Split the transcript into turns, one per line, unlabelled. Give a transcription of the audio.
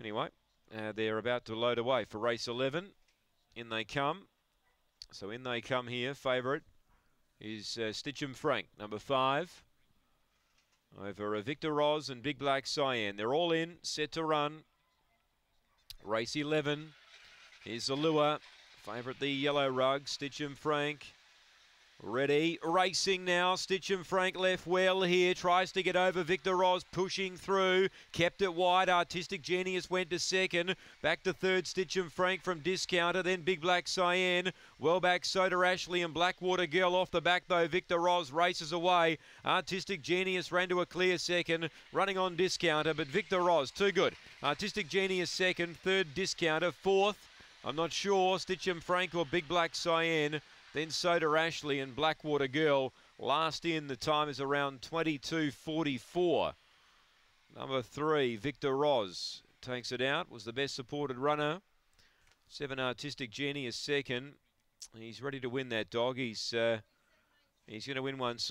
Anyway, uh, they're about to load away for race 11. In they come. So in they come here. Favourite is uh, Stitchem Frank, number five. Over uh, Victor Roz and Big Black Cyan. They're all in, set to run. Race 11. Here's the lure. Favourite the yellow rug, Stitchem Frank. Ready, racing now. Stitch Stitchem Frank left well here. Tries to get over Victor Roz, pushing through. Kept it wide. Artistic Genius went to second. Back to third, Stitch Stitchem Frank from Discounter. Then Big Black Cyan. Well back, Soda Ashley and Blackwater Girl off the back though. Victor Roz races away. Artistic Genius ran to a clear second. Running on Discounter, but Victor Roz, too good. Artistic Genius second. Third, Discounter. Fourth, I'm not sure. Stitch Stitchem Frank or Big Black Cyan. Then Soda Ashley and Blackwater Girl. Last in, the time is around 22.44. Number three, Victor Roz takes it out. Was the best supported runner. Seven Artistic Genius second. He's ready to win that dog. He's uh, he's going to win one soon.